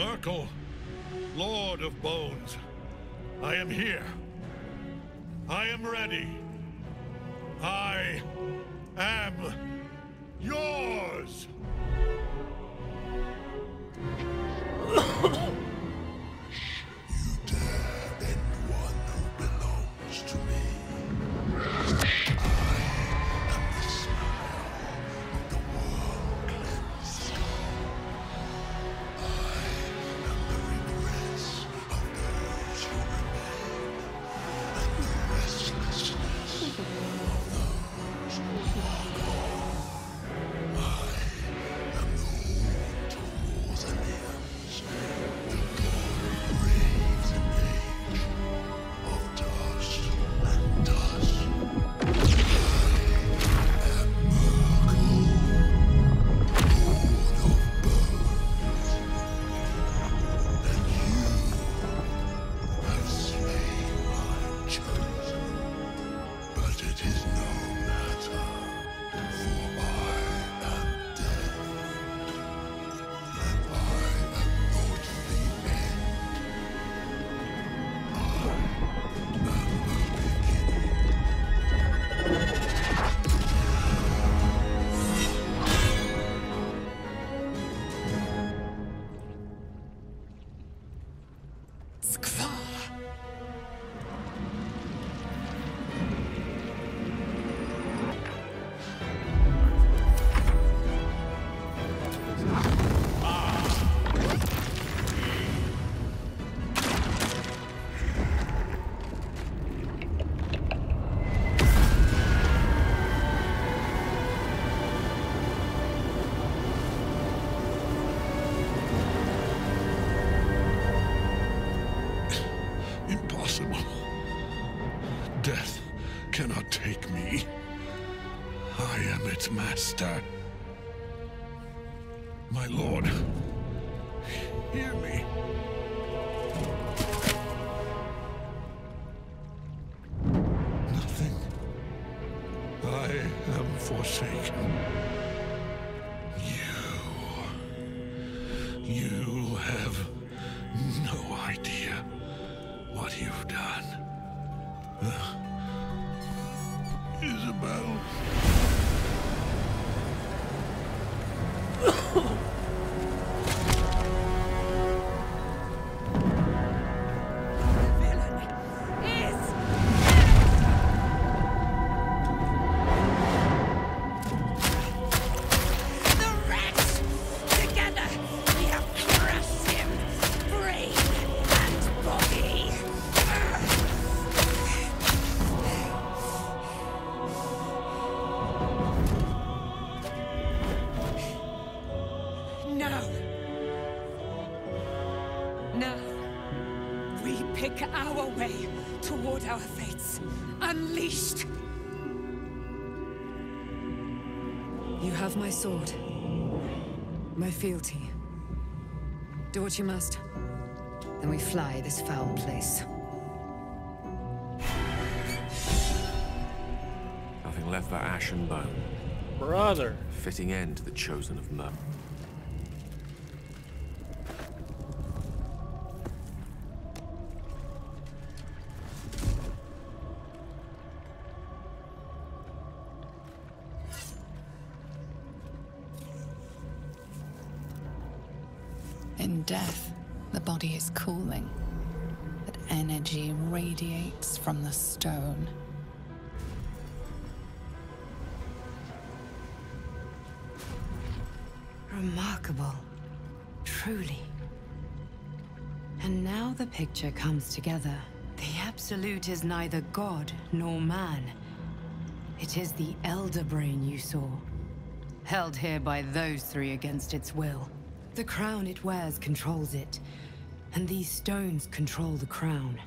Myrkul, Lord of Bones, I am here. I am ready. I am yours! Sword. My fealty. Do what you must. Then we fly this foul place. Nothing left but ash and bone. Brother. Fitting end to the chosen of Mer. From the stone. Remarkable. Truly. And now the picture comes together. The Absolute is neither god nor man. It is the Elder Brain you saw. Held here by those three against its will. The crown it wears controls it. And these stones control the crown.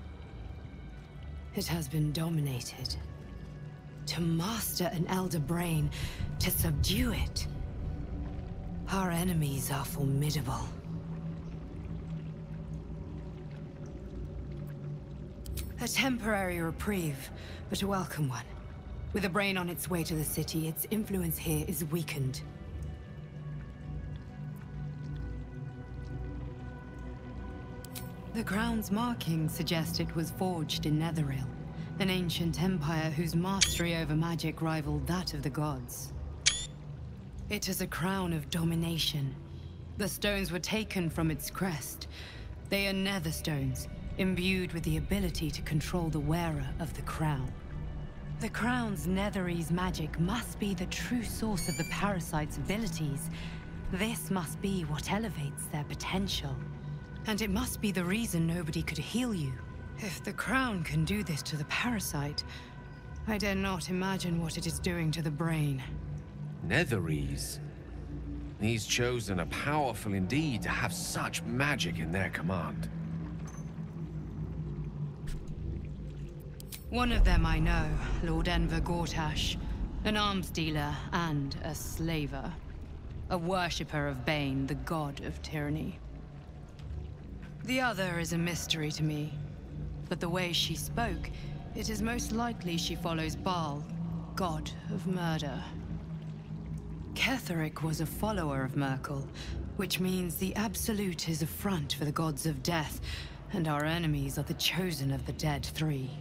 It has been dominated. To master an Elder Brain, to subdue it. Our enemies are formidable. A temporary reprieve, but a welcome one. With a brain on its way to the city, its influence here is weakened. The crown's markings suggest it was forged in Netheril, an ancient empire whose mastery over magic rivaled that of the gods. It is a crown of domination. The stones were taken from its crest. They are nether stones, imbued with the ability to control the wearer of the crown. The crown's Netherese magic must be the true source of the parasite's abilities. This must be what elevates their potential. And it must be the reason nobody could heal you. If the crown can do this to the parasite, I dare not imagine what it is doing to the brain. Netherese. These chosen are powerful indeed to have such magic in their command. One of them I know, Lord Enver Gortash. An arms dealer and a slaver. A worshipper of Bane, the god of tyranny. The other is a mystery to me. But the way she spoke, it is most likely she follows Baal, god of murder. Ketheric was a follower of Myrkul, which means the Absolute is a front for the gods of death, and our enemies are the chosen of the Dead Three.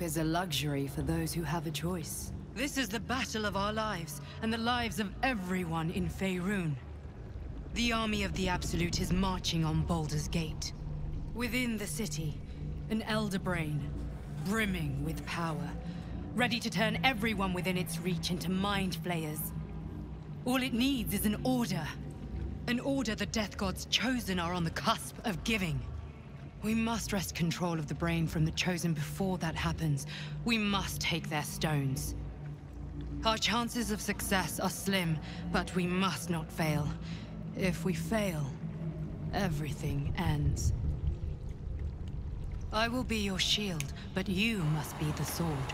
Is a luxury for those who have a choice. This is the battle of our lives, and the lives of everyone in Faerun. The army of the Absolute is marching on Baldur's Gate. Within the city, an Elder Brain, brimming with power, ready to turn everyone within its reach into Mind Flayers. All it needs is an order. An order the Death God's chosen are on the cusp of giving. We must wrest control of the brain from the Chosen before that happens. We must take their stones. Our chances of success are slim, but we must not fail. If we fail, everything ends. I will be your shield, but you must be the sword.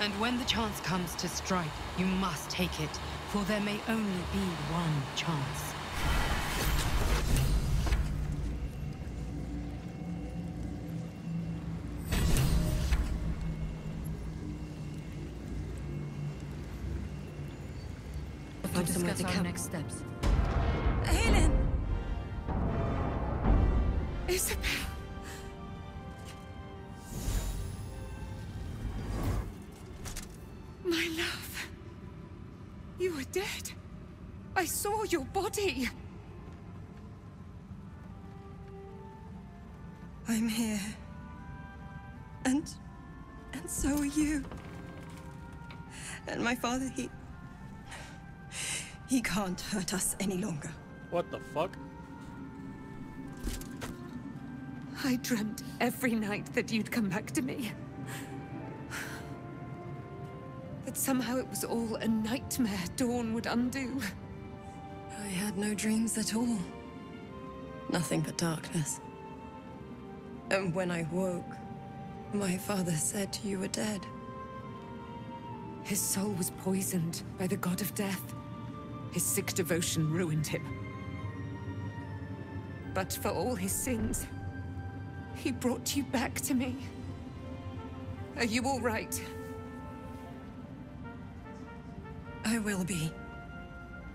And when the chance comes to strike, you must take it, for there may only be one chance. Next steps. Aylin! Isabel! My love. You are dead. I saw your body. I'm here. And... and so are you. And my father, he... He can't hurt us any longer. What the fuck? I dreamt every night that you'd come back to me. That somehow it was all a nightmare Dawn would undo. I had no dreams at all. Nothing but darkness. And when I woke, my father said you were dead. His soul was poisoned by the god of death. His sick devotion ruined him. But for all his sins, he brought you back to me. Are you all right? I will be.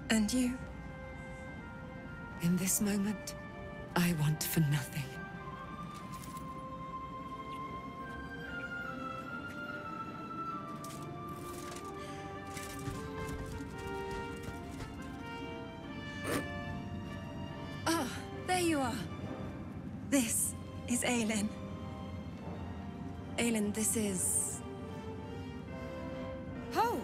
And you? In this moment, I want for nothing. Aylin. Aylin, this is... Oh,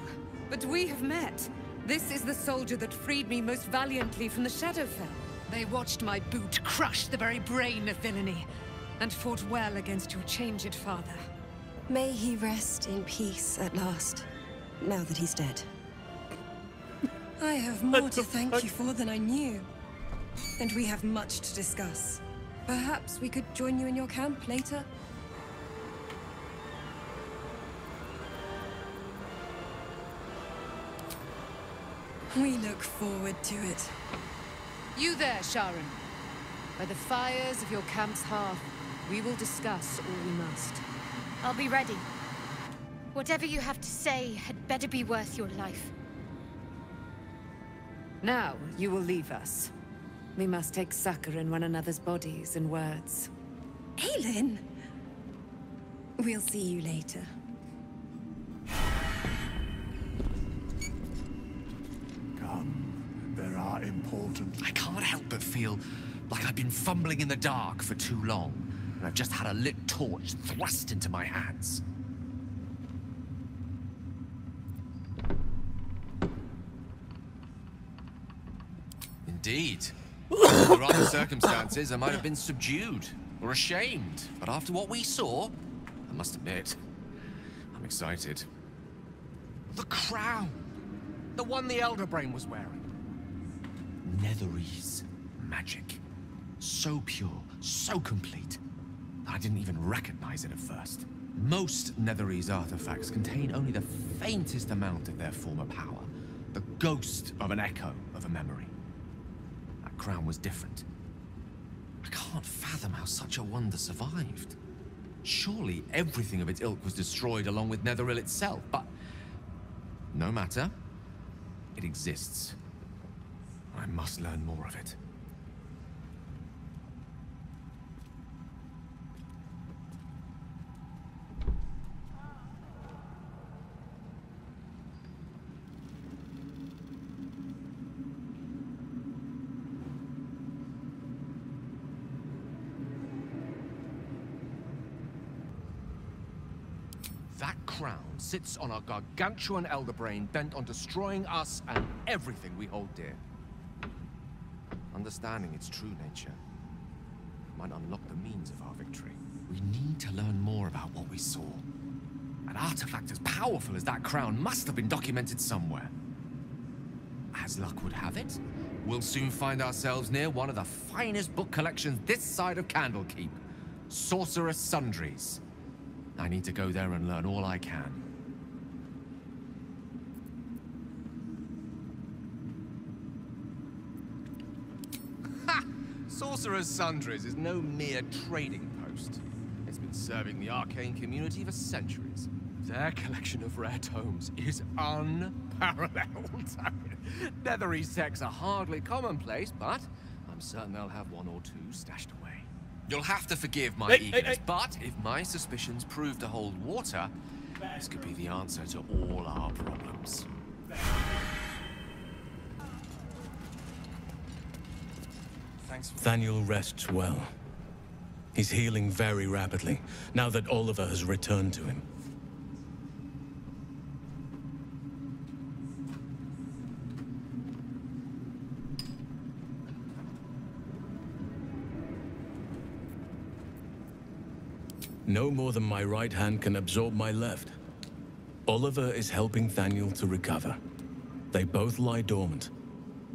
but we have met. This is the soldier that freed me most valiantly from the Shadowfell. They watched my boot crush the very brain of villainy, and fought well against your changed father. May he rest in peace at last, now that he's dead. I have more to thank you for than I knew. And we have much to discuss. Perhaps we could join you in your camp later? We look forward to it. You there, Sharon. By the fires of your camp's hearth, We will discuss all we must. I'll be ready. Whatever you have to say had better be worth your life. Now, you will leave us. We must take succor in one another's bodies and words. Aylin! We'll see you later. Come. There are important... I can't help but feel like I've been fumbling in the dark for too long, and I've just had a lit torch thrust into my hands. Indeed. Under other circumstances, I might have been subdued or ashamed. But after what we saw, I must admit, I'm excited. The crown! The one the Elder Brain was wearing. Netherese magic. So pure, so complete, that I didn't even recognize it at first. Most Netherese artifacts contain only the faintest amount of their former power. The ghost of an echo of a memory. Crown was different. I can't fathom how such a wonder survived. Surely everything of its ilk was destroyed along with Netheril itself, but... No matter. It exists. I must learn more of it. That crown sits on a gargantuan elder brain bent on destroying us and everything we hold dear. Understanding its true nature might unlock the means of our victory. We need to learn more about what we saw. An artifact as powerful as that crown must have been documented somewhere. As luck would have it, we'll soon find ourselves near one of the finest book collections this side of Candlekeep. Sorcerous Sundries. I need to go there and learn all I can. Ha! Sorcerous Sundries is no mere trading post. It's been serving the arcane community for centuries. Their collection of rare tomes is unparalleled. Netherese texts are hardly commonplace, but I'm certain they'll have one or two stashed away. You'll have to forgive my Hey, hey, eagerness, hey. but if my suspicions prove to hold water, this could be the answer to all our problems. Thaniel rests well. He's healing very rapidly, now that Oliver has returned to him. No more than my right hand can absorb my left. Oliver is helping Thaniel to recover. They both lie dormant,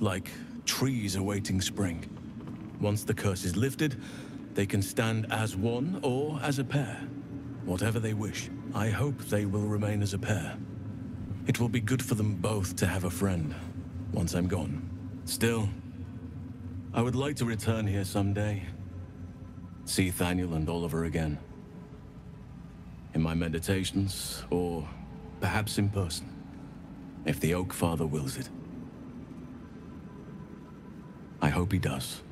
like trees awaiting spring. Once the curse is lifted, they can stand as one or as a pair. Whatever they wish. I hope they will remain as a pair. It will be good for them both to have a friend, once I'm gone. Still, I would like to return here someday. See Thaniel and Oliver again. In my meditations, or perhaps in person. If the Oak Father wills it. I hope he does.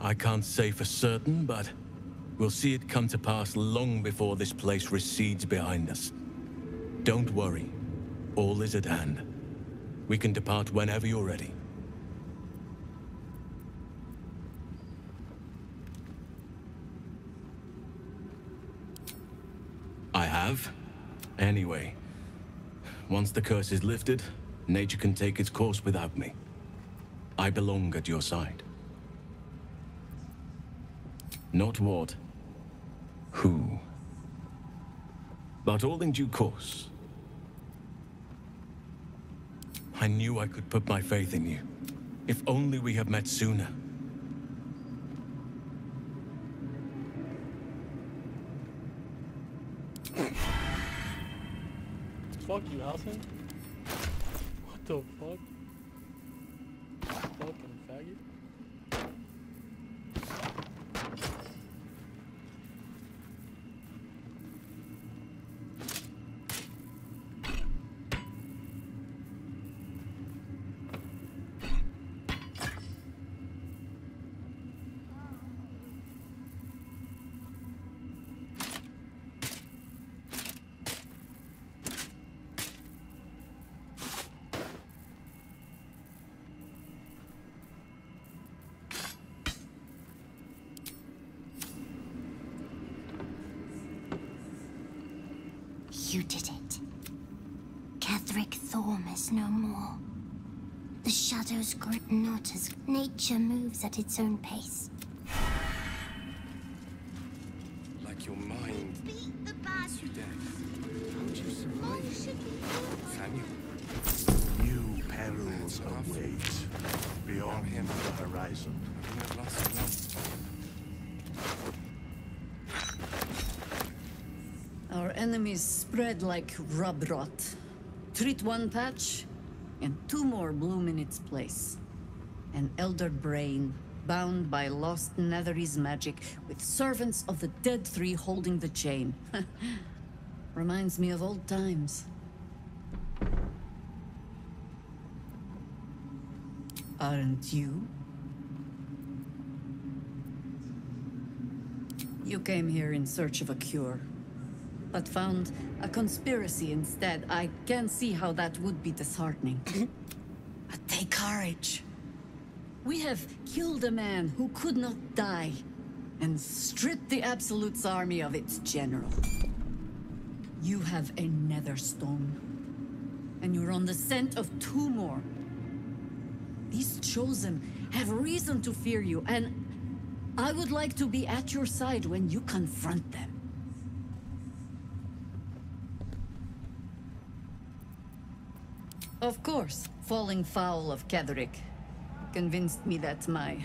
I can't say for certain, but we'll see it come to pass long before this place recedes behind us. Don't worry. All is at hand. We can depart whenever you're ready. I have. Anyway, once the curse is lifted, nature can take its course without me. I belong at your side. Not what, who. But all in due course. I knew I could put my faith in you. If only we had met sooner. Fuck you, Alton. You did it. Ketheric Thorm is no more. The shadows grip not as nature moves at its own pace. Our enemies spread like rub rot. Treat one patch, and two more bloom in its place. An elder brain, bound by lost Netherese magic, with servants of the Dead Three holding the chain. Reminds me of old times. Aren't you? You came here in search of a cure but found a conspiracy instead. I can see how that would be disheartening. but take courage. We have killed a man who could not die, and stripped the Absolute's army of its general. You have a Netherstone, and you're on the scent of two more. These Chosen have reason to fear you, and I would like to be at your side when you confront them. Of course, falling foul of Ketheric convinced me that's my...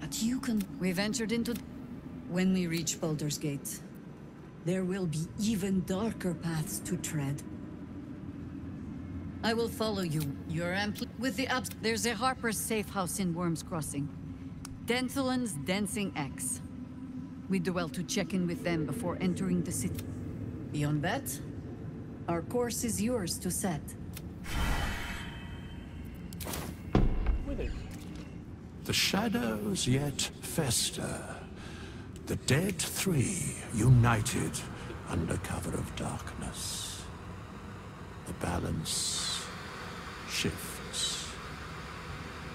But you can... We ventured into... When we reach Baldur's Gate, there will be even darker paths to tread. I will follow you. You're amply... With the ups... There's a Harper's safe house in Wyrm's Crossing. Danthelon's Dancing Axe. We do well to check in with them before entering the city. Beyond that, our course is yours to set. The shadows yet fester. The dead three united under cover of darkness. The balance shifts.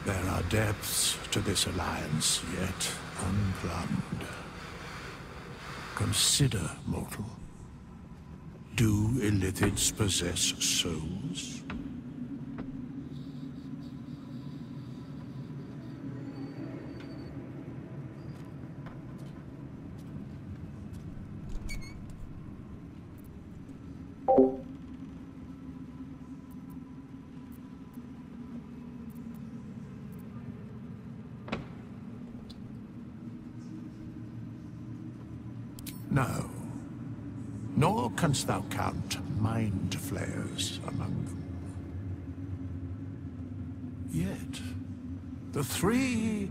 There are depths to this alliance yet unplumbed. Consider, mortal. Do illithids possess souls? No. Nor canst thou count mind flayers among them. Yet, the three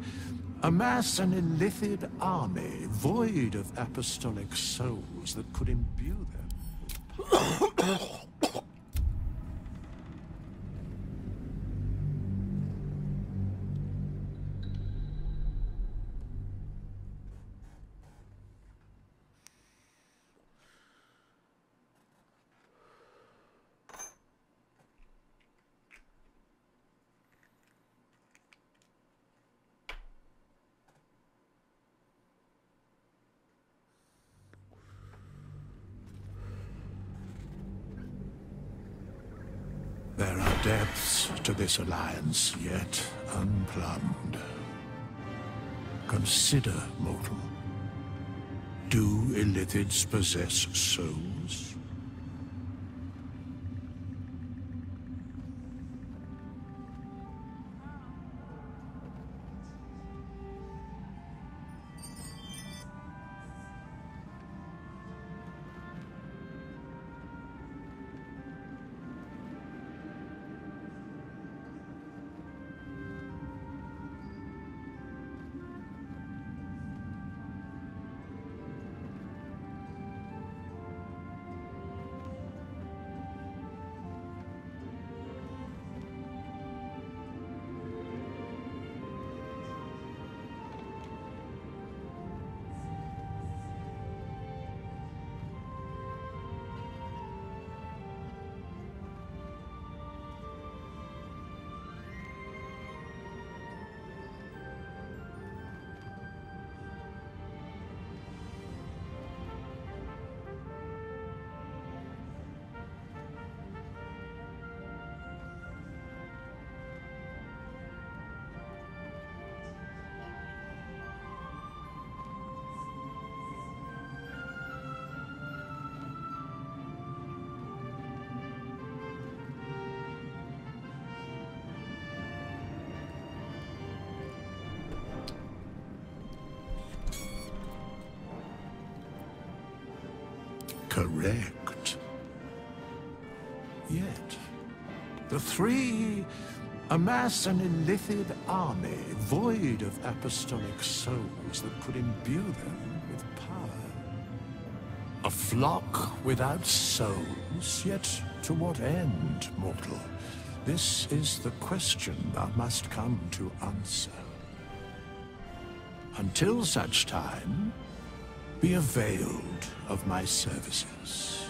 amass an illithid army void of apostolic souls that could imbue them. There are depths to this alliance yet unplumbed. Consider, mortal. Do illithids possess souls? Correct. Yet, the three amass an illithid army void of apostolic souls that could imbue them with power. A flock without souls, yet to what end, mortal? This is the question thou must come to answer. Until such time, be availed of my services.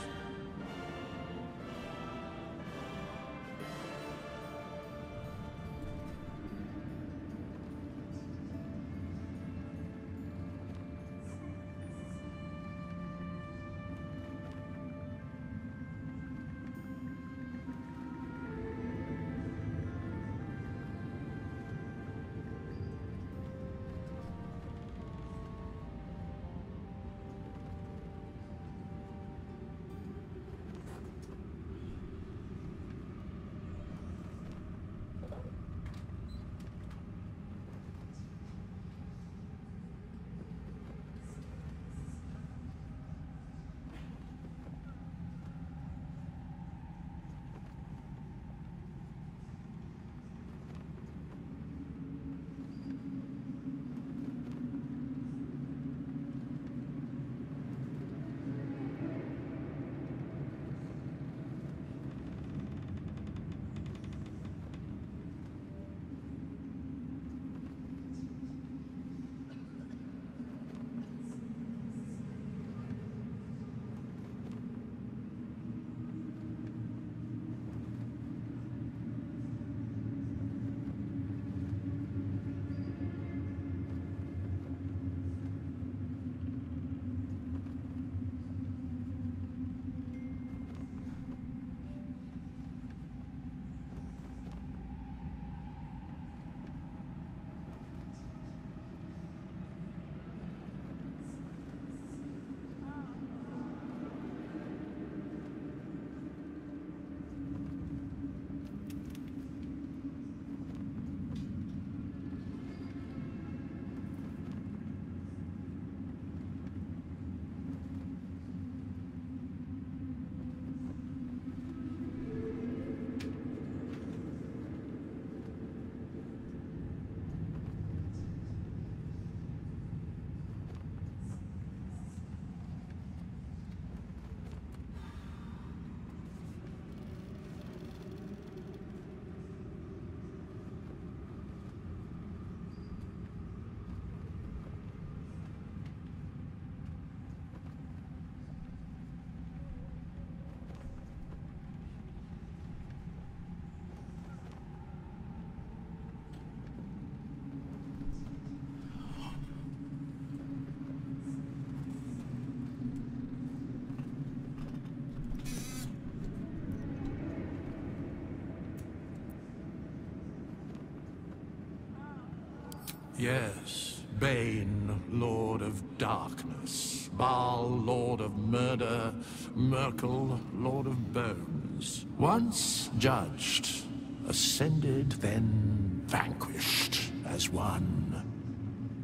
Yes, Bane, Lord of Darkness, Baal, Lord of Murder, Myrkul, Lord of Bones. Once judged, ascended, then vanquished as one,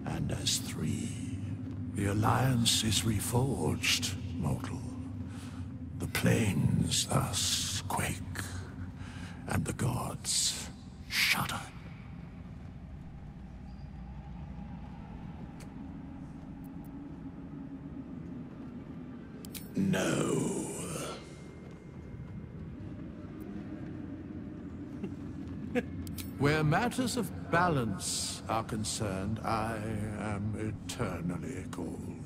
and as three. The Alliance is reforged, mortal. The plains thus quake, and the gods No. Where matters of balance are concerned, I am eternally cold.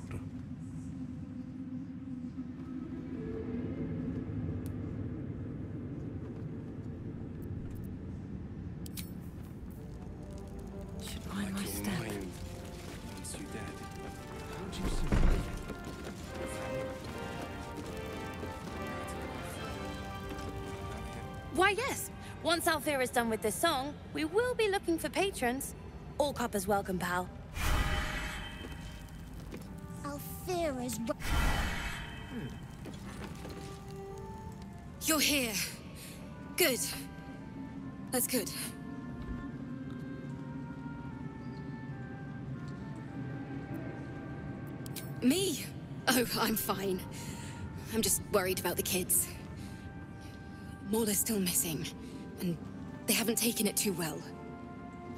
Is done with this song, we will be looking for patrons. All coppers welcome, pal. Althera's. Hmm. You're here. Good. That's good. Me? Oh, I'm fine. I'm just worried about the kids. Mol is still missing, and they haven't taken it too well.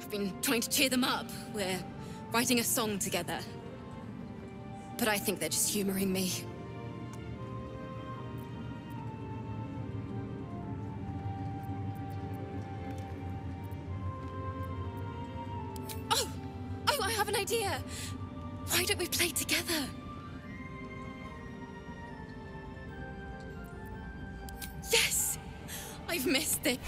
I've been trying to cheer them up. We're writing a song together. But I think they're just humoring me. Oh! Oh, I have an idea! Why don't we play together? Yes! I've missed it.